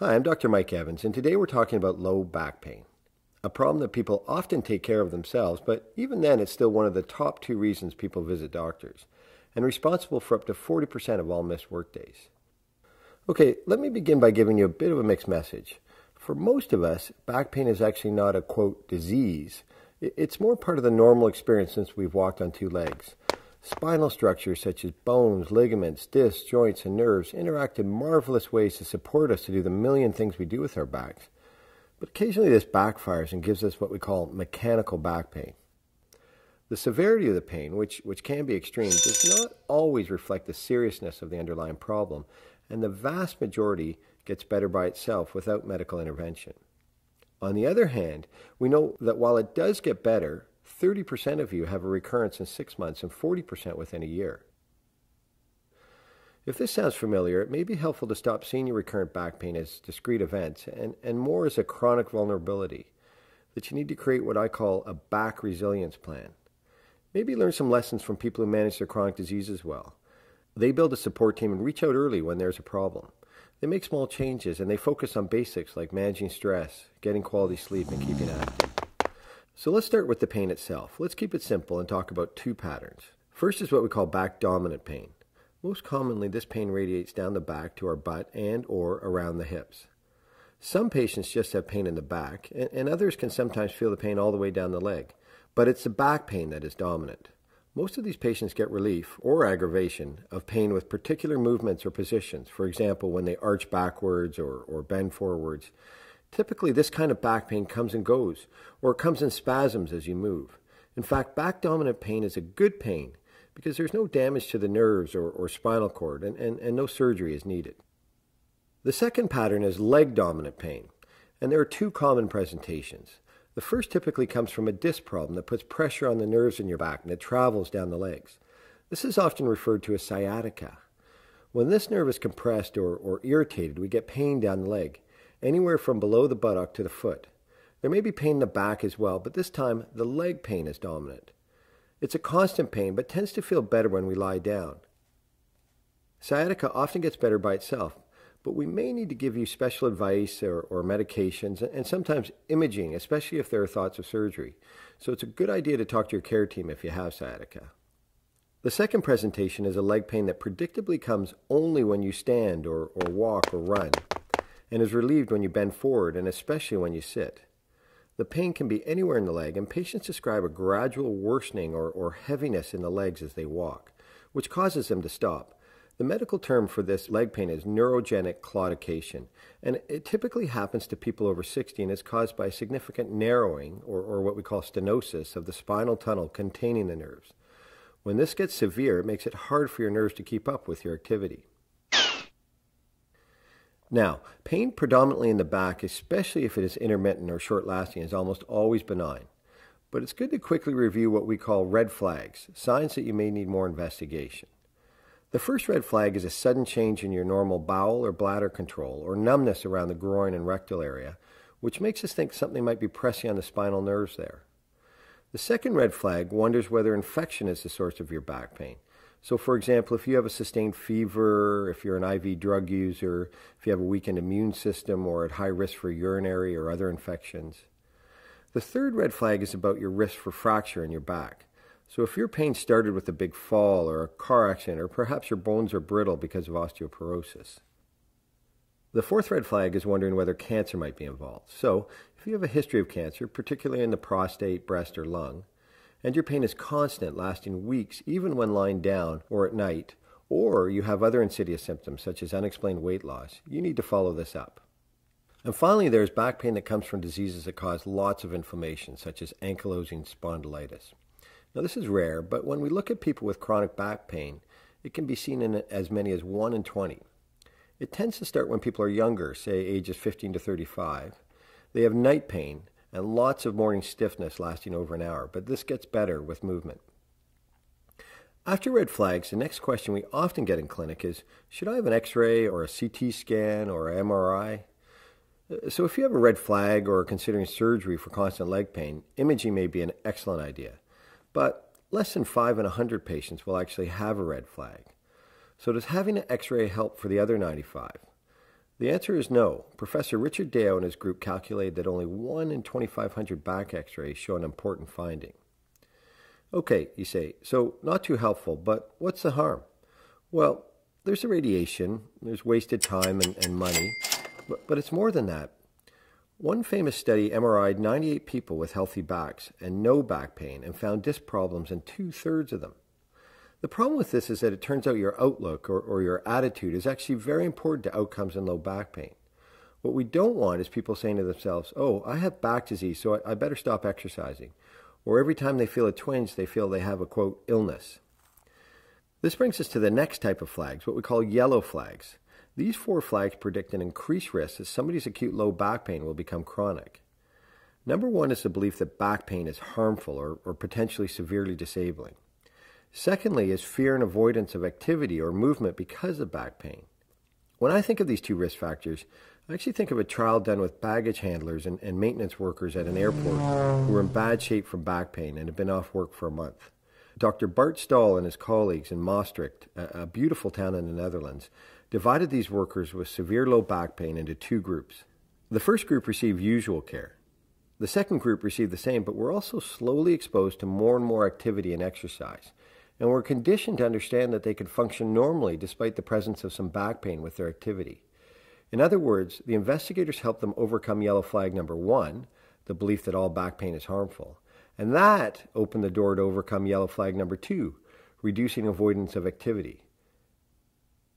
Hi, I'm Dr. Mike Evans, and today we're talking about low back pain, a problem that people often take care of themselves, but even then, it's still one of the top two reasons people visit doctors, and responsible for up to 40% of all missed workdays. Okay, let me begin by giving you a bit of a mixed message. For most of us, back pain is actually not a quote disease. It's more part of the normal experience since we've walked on two legs. Spinal structures such as bones, ligaments, discs, joints, and nerves interact in marvelous ways to support us to do the million things we do with our backs. But occasionally this backfires and gives us what we call mechanical back pain. The severity of the pain, which, which can be extreme, does not always reflect the seriousness of the underlying problem, and the vast majority gets better by itself without medical intervention. On the other hand, we know that while it does get better, 30% of you have a recurrence in six months and 40% within a year. If this sounds familiar, it may be helpful to stop seeing your recurrent back pain as discrete events and, and more as a chronic vulnerability, that you need to create what I call a back resilience plan. Maybe learn some lessons from people who manage their chronic diseases well. They build a support team and reach out early when there's a problem. They make small changes and they focus on basics like managing stress, getting quality sleep, and keeping active. So let's start with the pain itself. Let's keep it simple and talk about two patterns. First is what we call back dominant pain. Most commonly, this pain radiates down the back to our butt and or around the hips. Some patients just have pain in the back, and, and others can sometimes feel the pain all the way down the leg. But it's the back pain that is dominant. Most of these patients get relief or aggravation of pain with particular movements or positions, for example, when they arch backwards or, or bend forwards. Typically, this kind of back pain comes and goes, or it comes in spasms as you move. In fact, back dominant pain is a good pain because there's no damage to the nerves or, or spinal cord and, and, and no surgery is needed. The second pattern is leg dominant pain, and there are two common presentations. The first typically comes from a disc problem that puts pressure on the nerves in your back and it travels down the legs. This is often referred to as sciatica. When this nerve is compressed or, or irritated, we get pain down the leg anywhere from below the buttock to the foot. There may be pain in the back as well, but this time the leg pain is dominant. It's a constant pain, but tends to feel better when we lie down. Sciatica often gets better by itself, but we may need to give you special advice or, or, medications and sometimes imaging, especially if there are thoughts of surgery. So it's a good idea to talk to your care team if you have sciatica. The second presentation is a leg pain that predictably comes only when you stand or, or walk or run and is relieved when you bend forward and especially when you sit. The pain can be anywhere in the leg, and patients describe a gradual worsening or, or heaviness in the legs as they walk, which causes them to stop. The medical term for this leg pain is neurogenic claudication, and it typically happens to people over 60 and is caused by significant narrowing, or, or what we call stenosis, of the spinal tunnel containing the nerves. When this gets severe, it makes it hard for your nerves to keep up with your activity. Now, pain predominantly in the back, especially if it is intermittent or short lasting, is almost always benign. But it's good to quickly review what we call red flags, signs that you may need more investigation. The first red flag is a sudden change in your normal bowel or bladder control, or numbness around the groin and rectal area, which makes us think something might be pressing on the spinal nerves there. The second red flag wonders whether infection is the source of your back pain. So, for example, if you have a sustained fever, if you're an IV drug user, if you have a weakened immune system or at high risk for urinary or other infections. The third red flag is about your risk for fracture in your back. So, if your pain started with a big fall or a car accident, or perhaps your bones are brittle because of osteoporosis. The fourth red flag is wondering whether cancer might be involved. So, if you have a history of cancer, particularly in the prostate, breast, or lung, and your pain is constant, lasting weeks, even when lying down or at night, or you have other insidious symptoms such as unexplained weight loss, you need to follow this up. And finally, there's back pain that comes from diseases that cause lots of inflammation, such as ankylosing spondylitis. Now, this is rare, but when we look at people with chronic back pain, it can be seen in as many as 1 in 20. It tends to start when people are younger, say ages 15 to 35. They have night pain, and lots of morning stiffness lasting over an hour, but this gets better with movement. After red flags, the next question we often get in clinic is Should I have an x ray or a CT scan or an MRI? Uh, so, if you have a red flag or are considering surgery for constant leg pain, imaging may be an excellent idea. But less than 5 in 100 patients will actually have a red flag. So, does having an x ray help for the other 95? The answer is no. Professor Richard Deyo and his group calculated that only 1 in 2,500 back x rays show an important finding. Okay, you say, so not too helpful, but what's the harm? Well, there's the radiation, there's wasted time and, and money, but, but it's more than that. One famous study MRI'd 98 people with healthy backs and no back pain and found disc problems in two thirds of them. The problem with this is that it turns out your outlook or, or your attitude is actually very important to outcomes in low back pain. What we don't want is people saying to themselves, oh, I have back disease, so I, I better stop exercising. Or every time they feel a twinge, they feel they have a quote, illness. This brings us to the next type of flags, what we call yellow flags. These four flags predict an increased risk that somebody's acute low back pain will become chronic. Number one is the belief that back pain is harmful or, or potentially severely disabling. Secondly, is fear and avoidance of activity or movement because of back pain. When I think of these two risk factors, I actually think of a trial done with baggage handlers and, and maintenance workers at an airport who were in bad shape from back pain and had been off work for a month. Dr. Bart Staal and his colleagues in Maastricht, a, a beautiful town in the Netherlands, divided these workers with severe low back pain into two groups. The first group received usual care. The second group received the same, but were also slowly exposed to more and more activity and exercise and were conditioned to understand that they could function normally despite the presence of some back pain with their activity. In other words, the investigators helped them overcome yellow flag number one, the belief that all back pain is harmful. And that opened the door to overcome yellow flag number two, reducing avoidance of activity.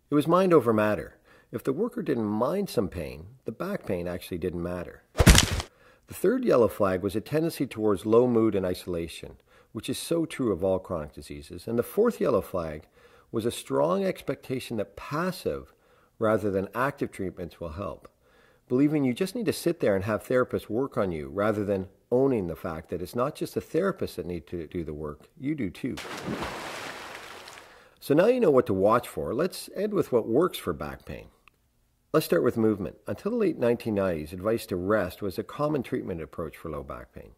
It was mind over matter. If the worker didn't mind some pain, the back pain actually didn't matter. The third yellow flag was a tendency towards low mood and isolation which is so true of all chronic diseases. And the fourth yellow flag was a strong expectation that passive rather than active treatments will help. Believing you just need to sit there and have therapists work on you rather than owning the fact that it's not just the therapists that need to do the work, you do too. So now you know what to watch for. Let's end with what works for back pain. Let's start with movement. Until the late 1990s, advice to rest was a common treatment approach for low back pain.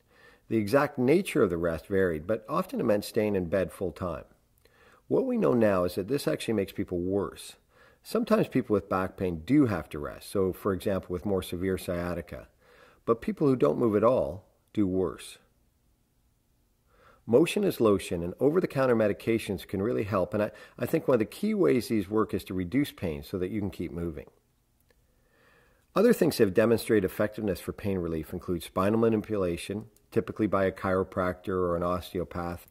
The exact nature of the rest varied, but often it meant staying in bed full time. What we know now is that this actually makes people worse. Sometimes people with back pain do have to rest, so for example, with more severe sciatica. But people who don't move at all do worse. Motion is lotion, and over the counter medications can really help. And I, I think one of the key ways these work is to reduce pain so that you can keep moving. Other things that have demonstrated effectiveness for pain relief include spinal manipulation, typically by a chiropractor or an osteopath,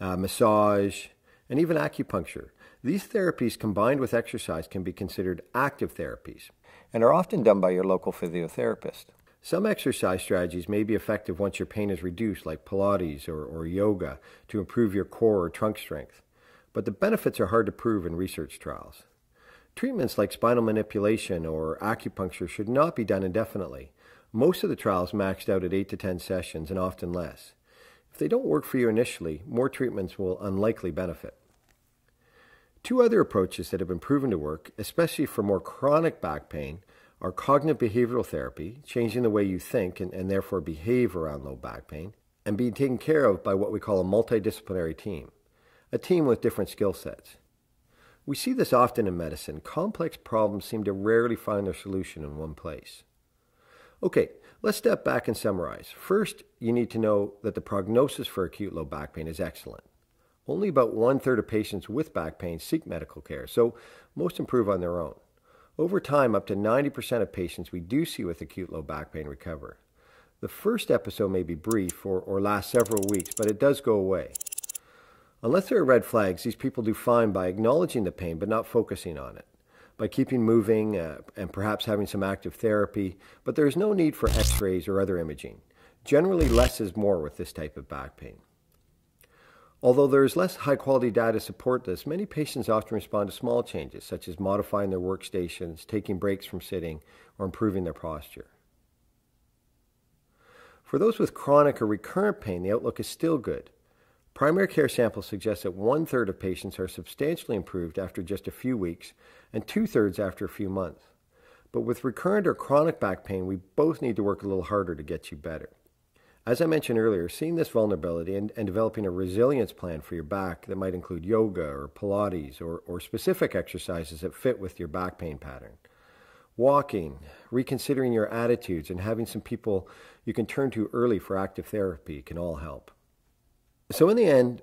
uh, massage, and even acupuncture. These therapies combined with exercise can be considered active therapies and are often done by your local physiotherapist. Some exercise strategies may be effective once your pain is reduced, like Pilates or, or yoga, to improve your core or trunk strength, but the benefits are hard to prove in research trials. Treatments like spinal manipulation or acupuncture should not be done indefinitely, most of the trials maxed out at 8 to 10 sessions and often less. If they don't work for you initially, more treatments will unlikely benefit. Two other approaches that have been proven to work, especially for more chronic back pain, are cognitive behavioral therapy, changing the way you think and, and therefore behave around low back pain, and being taken care of by what we call a multidisciplinary team, a team with different skill sets. We see this often in medicine. Complex problems seem to rarely find their solution in one place. Okay, let's step back and summarize. First, you need to know that the prognosis for acute low back pain is excellent. Only about one third of patients with back pain seek medical care, so most improve on their own. Over time, up to 90% of patients we do see with acute low back pain recover. The first episode may be brief or, or last several weeks, but it does go away. Unless there are red flags, these people do fine by acknowledging the pain but not focusing on it by keeping moving uh, and perhaps having some active therapy, but there is no need for x rays or other imaging. Generally, less is more with this type of back pain. Although there is less high quality data to support this, many patients often respond to small changes, such as modifying their workstations, taking breaks from sitting, or improving their posture. For those with chronic or recurrent pain, the outlook is still good. Primary care samples suggest that one third of patients are substantially improved after just a few weeks and two thirds after a few months. But with recurrent or chronic back pain, we both need to work a little harder to get you better. As I mentioned earlier, seeing this vulnerability and, and developing a resilience plan for your back that might include yoga or Pilates or, or specific exercises that fit with your back pain pattern. Walking, reconsidering your attitudes, and having some people you can turn to early for active therapy can all help. So, in the end,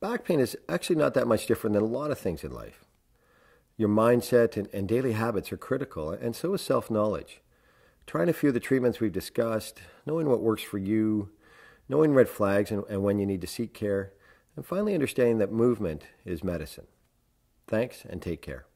back pain is actually not that much different than a lot of things in life. Your mindset and, and daily habits are critical, and so is self knowledge. Trying a few of the treatments we've discussed, knowing what works for you, knowing red flags and, and when you need to seek care, and finally understanding that movement is medicine. Thanks and take care.